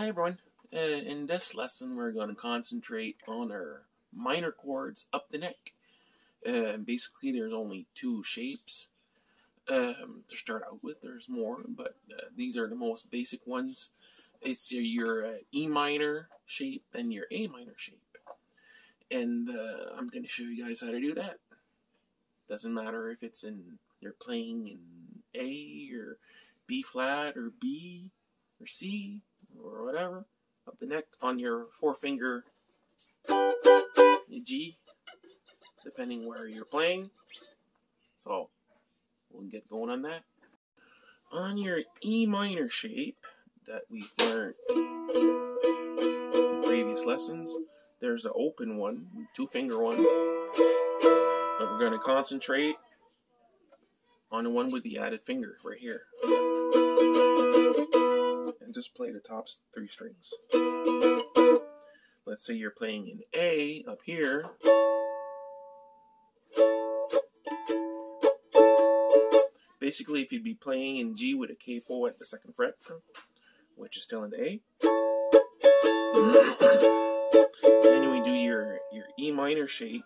Hi everyone. Uh, in this lesson, we're going to concentrate on our minor chords up the neck. Uh, basically, there's only two shapes um, to start out with. There's more, but uh, these are the most basic ones. It's your, your uh, E minor shape and your A minor shape. And uh, I'm going to show you guys how to do that. Doesn't matter if it's in you're playing in A or B flat or B or C or whatever up the neck on your forefinger G, depending where you're playing. So we'll get going on that. On your E minor shape that we've learned in previous lessons, there's an open one, two finger one. But we're going to concentrate on the one with the added finger right here and just play the top three strings. Let's say you're playing in A up here. Basically, if you'd be playing in G with a capo at the second fret, which is still in A. then we do your, your E minor shape,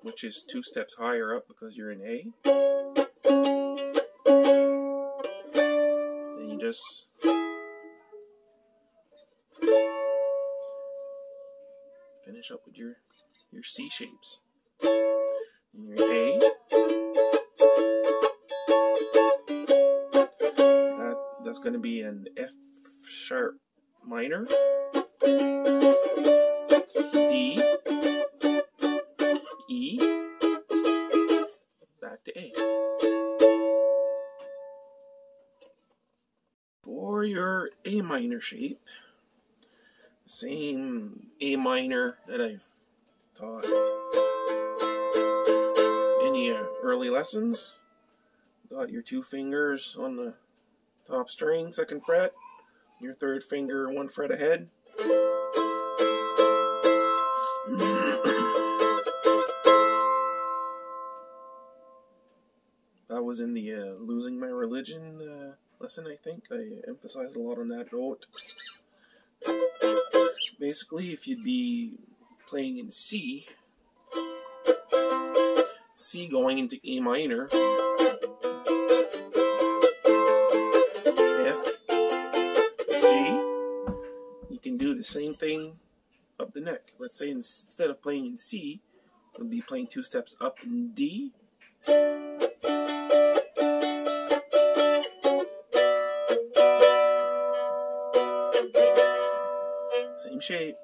which is two steps higher up because you're in A. just finish up with your your C shapes. And your A. That, that's going to be an F sharp minor. D. E. your A minor shape, same A minor that I've taught in the early lessons. Got your two fingers on the top string, second fret, your third finger one fret ahead. that was in the uh, Losing My Religion uh, lesson, I think. I emphasized a lot on that note. Basically, if you'd be playing in C, C going into A minor, F, G, you can do the same thing up the neck. Let's say instead of playing in C, we'll be playing two steps up in D, shape.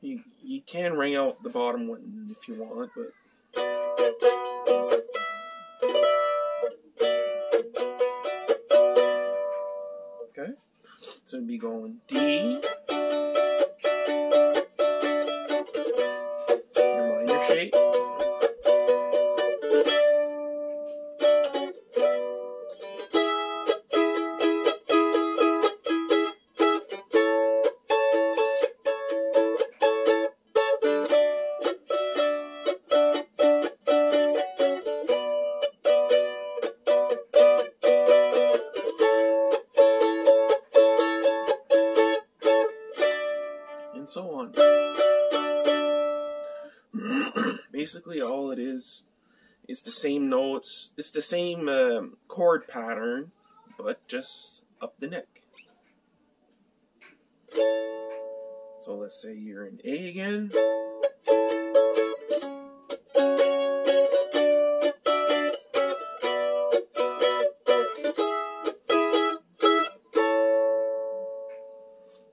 You, you can ring out the bottom one if you want, but Okay, so it'd be going D, and so on. Basically, all it is is the same notes. It's the same um, chord pattern, but just up the neck. So let's say you're in A again.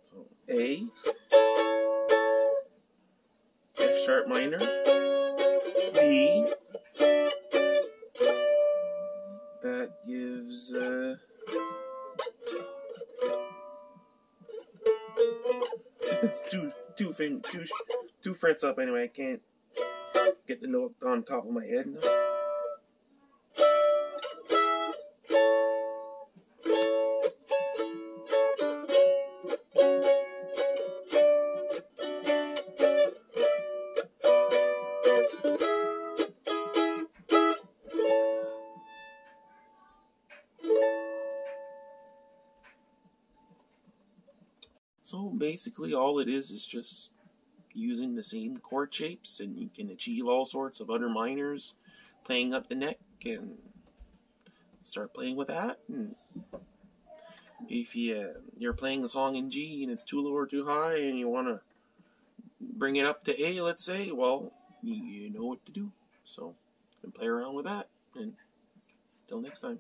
So A, sharp minor, D. That gives uh, it's two two fing two two frets up anyway. I can't get the note on top of my head. now. Basically all it is is just using the same chord shapes, and you can achieve all sorts of other minors playing up the neck and start playing with that. And if you you're playing a song in G and it's too low or too high, and you want to bring it up to A, let's say, well, you, you know what to do. So, and play around with that. And until next time.